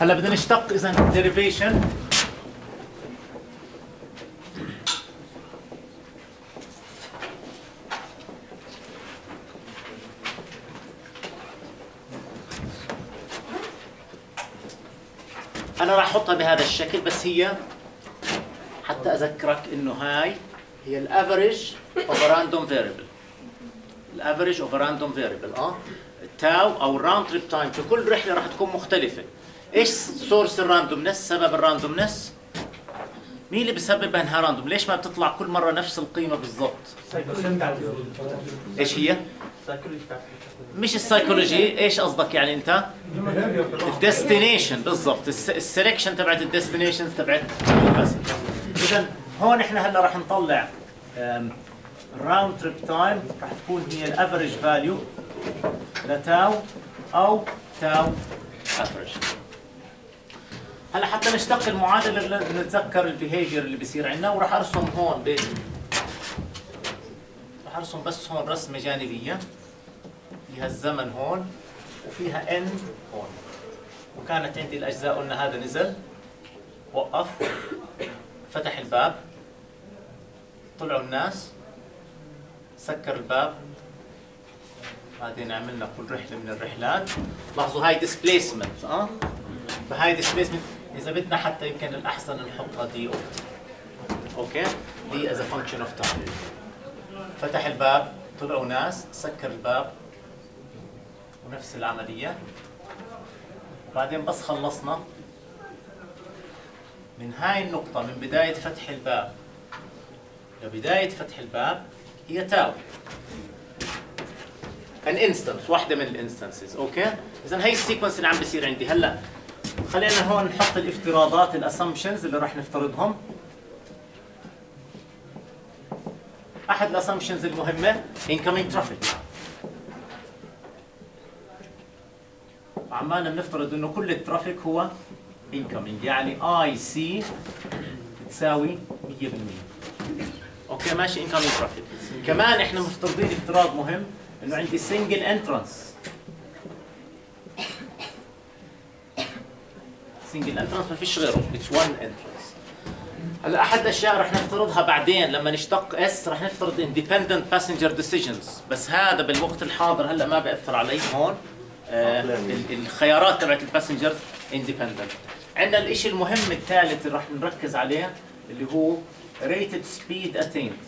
هلا بدنا نشتق اذا derivation أنا راح أحطها بهذا الشكل بس هي حتى أذكرك إنه هاي هي ال average of random variable ال average of random variable آه؟ ال tau أو ال round trip time في كل رحلة راح تكون مختلفة. إيش source ال randomness سبب الراندومنس مين اللي بسبب إنها random ليش ما بتطلع كل مرة نفس القيمة بالضبط؟ إيش هي؟ مش السايكولوجي إيش قصدك يعني أنت؟ ال destination بالضبط. ال selection تبعت ال destinations تبعت ال passenger اذا هون إحنا هلا راح نطلع ال round trip time راح تكون هي ال average value ل tau أو tau average هلا حتى نشتق المعادلة نتذكر ال behavior اللي بيصير عندنا وراح أرسم هون ب راح أرسم بس هون رسمة جانبية. فيها الزمن هون وفيها N هون. وكانت عندي الأجزاء قلنا هذا نزل وقف فتح الباب طلعوا الناس سكر الباب. بعدين عملنا كل رحلة من الرحلات. لاحظوا هاي displacement آه فهاي displacement إذا بدنا حتى يمكن الأحسن نحطها d of t. Okay. d is function of time فتح الباب طلعوا ناس سكر الباب. ونفس العملية. بعدين بس خلصنا. من هاي النقطة من بداية فتح الباب. لبداية فتح الباب هي tau an instance واحدة من ال instances okay؟ اذا هي ال sequence اللي عم بيصير عندي هلأ. خلينا هون نحط الافتراضات ال assumptions اللي راح نفترضهم. أحد ال assumptions المهمة incoming traffic. عمالنا بنفترض إنه كل ال traffic هو incoming يعني IC تساوي 100% okay ماشي incoming traffic. كمان إحنا مفترضين افتراض مهم إنه عندي single entrance. Single entrance ما فيش غيره. It's one entrance. هلا أحد الاشياء رح نفترضها بعدين لما نشتق S رح نفترض independent passenger decisions. بس هذا بالوقت الحاضر هلا ما بيأثر علي هون آه الخيارات تبعت ال passengers independent عندنا الشيء المهم الثالث اللي راح نركز عليه اللي هو rated speed attained.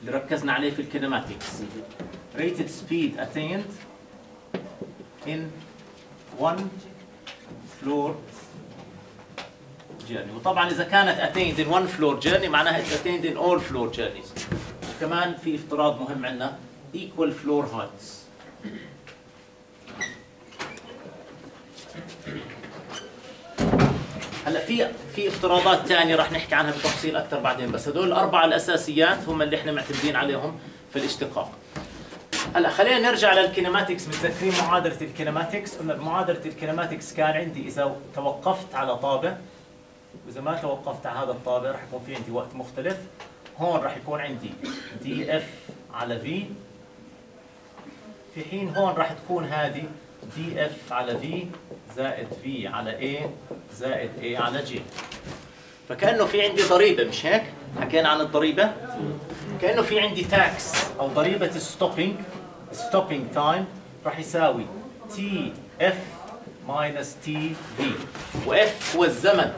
اللي ركزنا عليه في ال kinematics rated speed attained in one floor journey. وطبعا إذا كانت attained in one floor journey معناها it's attained in all floor journeys. كمان في افتراض مهم عندنا equal floor heights. هلا في في افتراضات ثانية راح نحكي عنها بتفصيل أكثر بعدين بس هدول الأربعة الأساسيات هم اللي إحنا معتمدين عليهم في الاشتقاق. هلا خلينا نرجع لل kinematics متذكرين معادلة ال kinematics قلنا بمعادله ال kinematics كان عندي إذا توقفت على طابق وإذا ما توقفت على هذا الطابق راح يكون في عندي وقت مختلف. هون راح يكون عندي df على v في حين هون راح تكون هذه df على v زائد v على a زائد a على j فكأنه في عندي ضريبة مش هيك؟ حكينا عن الضريبة؟ كأنه في عندي tax أو ضريبة ال stopping stopping time راح يساوي t f minus tv و f هو الزمن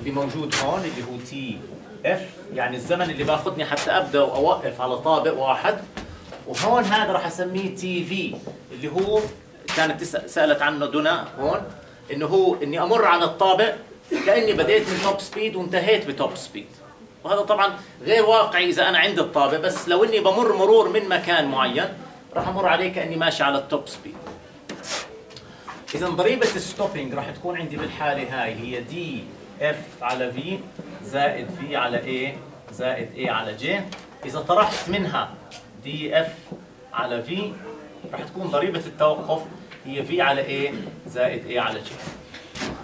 اللي موجود هون اللي هو tf يعني الزمن اللي باخذني حتى أبدأ وأوقف على طابق واحد. وهون هذا راح أسميه tv اللي هو كانت سألت عنه دنا هون إنه هو إني أمر على الطابق كأني بديت من top speed وانتهيت ب top speed وهذا طبعا غير واقعي إذا أنا عند الطابق بس لو إني بمر مرور من مكان معين راح أمر عليه كاني ماشي على ال top speed اذا ضريبة ال stopping راح تكون عندي بالحالة هاي هي df على v زائد v على a زائد a على j إذا طرحت منها df على v راح تكون ضريبة التوقف هي v على a زائد a على j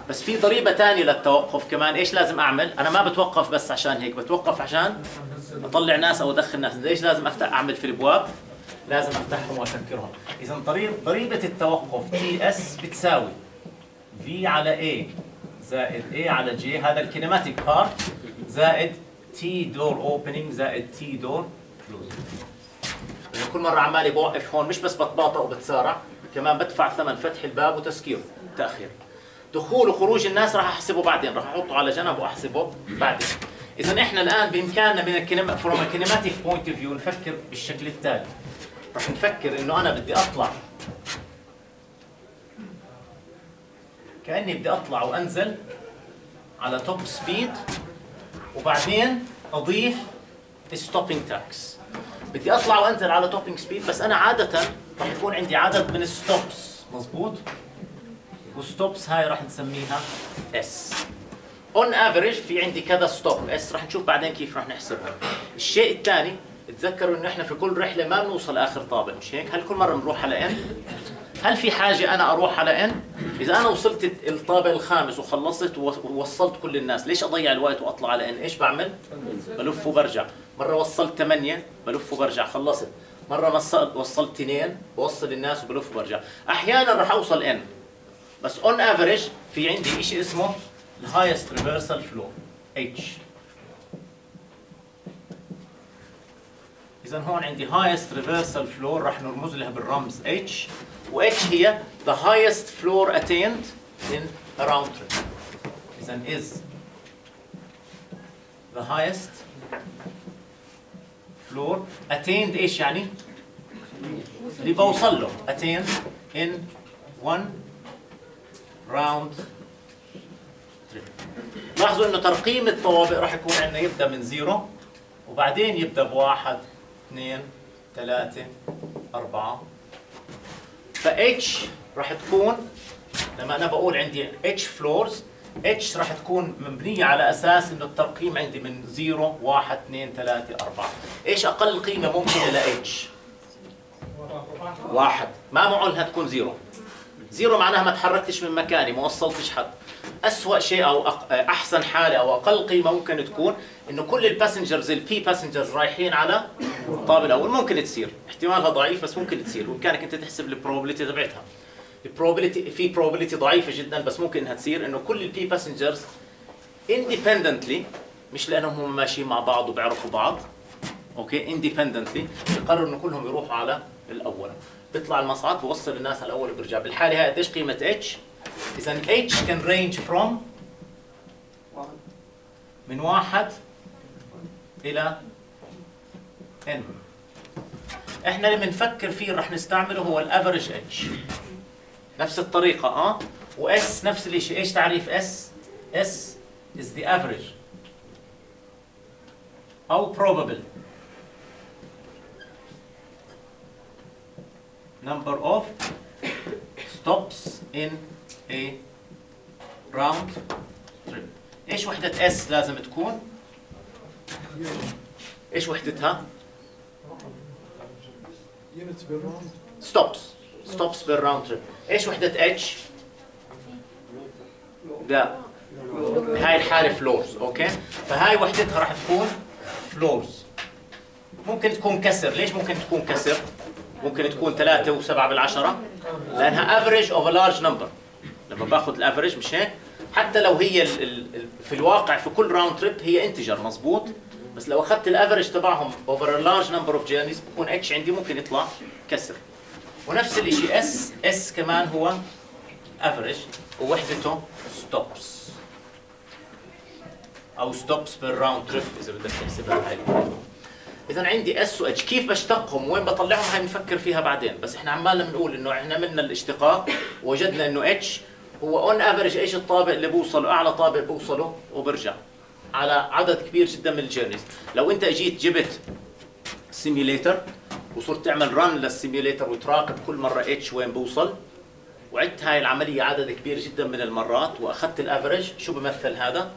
بس في ضريبة ثانية للتوقف كمان إيش لازم أعمل؟ أنا ما بتوقف بس عشان هيك بتوقف عشان أطلع ناس أو أدخل ناس. ليش لازم أفتح؟ أعمل في الابواب لازم أفتحهم وأسكرهم. اذا ضريبه التوقف ts بتساوي v على a زائد a على j. هذا ال kinematic part زائد t door opening زائد t door closing كل مرة عمالي بوقف هون مش بس بتباطأ وبتسارع كمان بدفع ثمن فتح الباب وتسكيره تأخير. دخول وخروج الناس راح أحسبه بعدين راح أحطه على جنب وأحسبه بعدين. اذا إحنا الآن بإمكاننا من ال kinema from kinematic point of view نفكر بالشكل التالي. راح نفكر إنه أنا بدي أطلع. كأني بدي أطلع وأنزل على top speed وبعدين أضيف stopping tax بدي أطلع وأنزل على topping speed بس أنا عادة راح يكون عندي عدد من ال stops مزبوط و stops هاي راح نسميها S on average في عندي كذا stop S راح نشوف بعدين كيف راح نحسبها. الشيء الثاني تذكروا انه إحنا في كل رحلة ما بنوصل آخر طابق مش هيك؟ هل كل مرة بنروح على N؟ هل في حاجة أنا أروح على N؟ إذا أنا وصلت الطابق الخامس وخلصت ووصلت كل الناس ليش أضيع الوقت وأطلع على N؟ إيش بعمل؟ بلف وبرجع. مرة وصلت ثمانية بلف وبرجع خلصت. مرة وصلت اثنين بوصل الناس وبلف وبرجع. أحيانا راح أوصل N. بس on average في عندي شيء اسمه ال highest reversal floor H اذا هون عندي highest reversal floor راح نرمز لها بالرمز H و H هي the highest floor attained in a round trip اذا is the highest floor attained إيش يعني؟ اللي بوصل له attained in one round trip لاحظوا إنه ترقيم الطوابق راح يكون عندنا يبدأ من zero وبعدين يبدأ بواحد. اثنين ثلاثة أربعة. ف H راح تكون لما أنا بقول عندي H floors H راح تكون مبنية على أساس إنه الترقيم عندي من zero واحد اثنين ثلاثة أربعة. إيش أقل قيمة ممكنة ل H؟ واحد. ما معقول إنها تكون zero. zero معناها ما تحركتش من مكاني ما وصلتش حد. أسوأ شيء أو أحسن حالة أو أقل قيمة ممكن تكون إنه كل ال passengers ال P passengers رايحين على الطابق الأول ممكن تصير. احتمالها ضعيف بس ممكن تصير. وبإمكانك أنت تحسب ال probability تبعتها. ال probability في probability ضعيفة جدا بس ممكن إنها تصير إنه كل ال P passengers independently مش لأنهم هم ماشيين مع بعض وبيعرفوا بعض okay؟ independently يقرروا إنه كلهم يروحوا على الأول. بيطلع المصعد بوصل الناس على الأول وبرجع بالحالة هاي قديش قيمة H إذا H كان range from من واحد إلى N إحنا اللي بنفكر فيه رح نستعمله هو ال average H نفس الطريقة آه؟ و S نفس الشيء إيش تعريف S S is the average. أو probable. Number of stops in a round trip إيش وحدة S لازم تكون؟ إيش وحدتها؟ stops per round trip إيش وحدة H؟ لا هاي الحالة floors okay؟ فهاي وحدتها راح تكون floors ممكن تكون كسر ليش ممكن تكون كسر؟ ممكن تكون 3 و7 بالعشرة لأنها average of large number لما باخذ ال average مش هيك؟ حتى لو هي ال ال في الواقع في كل round trip هي integer مزبوط بس لو أخذت ال average تبعهم over large number of journeys بكون H عندي ممكن يطلع كسر. ونفس الشيء S S كمان هو average ووحدته stops أو stops per round trip إذا بدك تحسبها اذا عندي S و H كيف بشتقهم؟ وين بطلعهم؟ هاي بنفكر فيها بعدين. بس إحنا عمالنا بنقول إنه إحنا عملنا الاشتقاق وجدنا إنه H هو on average إيش الطابق اللي بوصله؟ أعلى طابق بوصله وبرجع على عدد كبير جدا من ال journeys. لو أنت اجيت جبت simulator وصرت تعمل run لل simulator وتراقب كل مرة H وين بوصل وعدت هاي العملية عدد كبير جدا من المرات وأخذت ال average شو بمثل هذا؟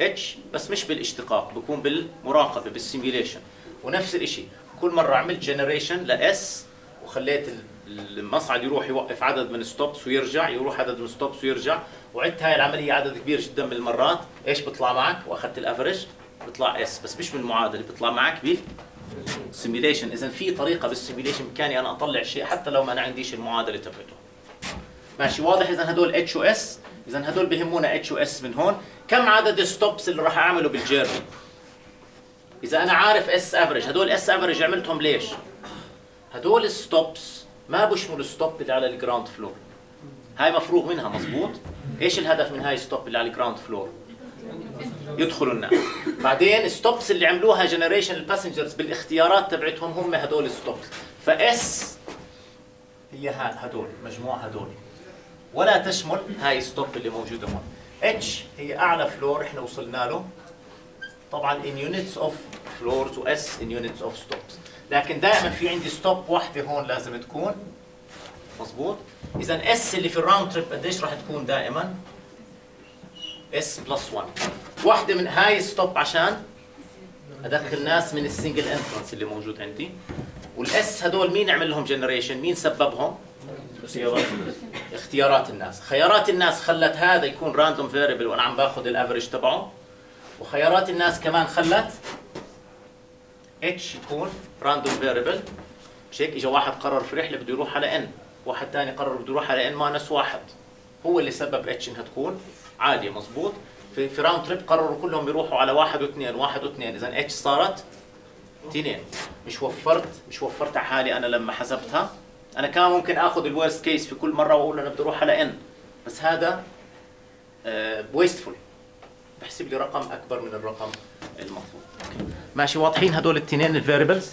H بس مش بالاشتقاق بكون بالمراقبة بال simulation ونفس الشيء كل مرة عملت generation ل S وخليت المصعد يروح يوقف عدد من stops ويرجع يروح عدد من stops ويرجع. وعدت هاي العملية عدد كبير جدا من المرات إيش بيطلع معك؟ وأخذت ال average بيطلع S بس مش من المعادله معك بال simulation اذا في طريقة بال simulation بامكاني أنا أطلع شيء حتى لو ما أنا عنديش المعادلة تبعته. ماشي واضح؟ اذا هدول H و S اذا هدول بهمونا H و S من هون. كم عدد ال stops اللي راح أعمله بال journey؟ إذا أنا عارف S average هدول S average عملتهم ليش؟ هدول ال stops ما بشملوا ال stop اللي على ال ground floor هاي مفروغ منها مزبوط إيش الهدف من هاي ال stop اللي على ال ground floor يدخلوا الناس. بعدين stops اللي عملوها generation ال passengers بالاختيارات تبعتهم هم هدول ال stops ف S هي هدول مجموع هدول. ولا تشمل هاي stop اللي موجودة هون. H هي أعلى فلور إحنا وصلنا له. طبعا in units of floors و S in units of stops لكن دائما في عندي stop واحدة هون لازم تكون. مظبوط. اذا S اللي في ال round trip قديش راح تكون دائما؟ S plus 1 واحدة من هاي stop عشان أدخل ناس من ال single entrance اللي موجود عندي. وال S هدول مين عمل لهم generation مين سببهم؟ اختيارات. الناس. خيارات الناس خلت هذا يكون random variable وأنا عم باخذ ال average تبعه. وخيارات الناس كمان خلت H يكون random variable مش هيك اجى واحد قرر في رحلة بده يروح على N واحد ثاني قرر بده يروح على N minus واحد. هو اللي سبب H إنها تكون عاليه مزبوط في في round trip قرروا كلهم يروحوا على واحد واثنين واحد واثنين. اذا H صارت اثنين. مش وفرت مش وفرت على حالي أنا لما حسبتها. أنا كان ممكن آخذ ال worst case في كل مرة وأقول أنا بدي أروح على N بس هذا wasteful بحسب لي رقم أكبر من الرقم. المطلوب ماشي واضحين هدول الاثنين الفاريبلز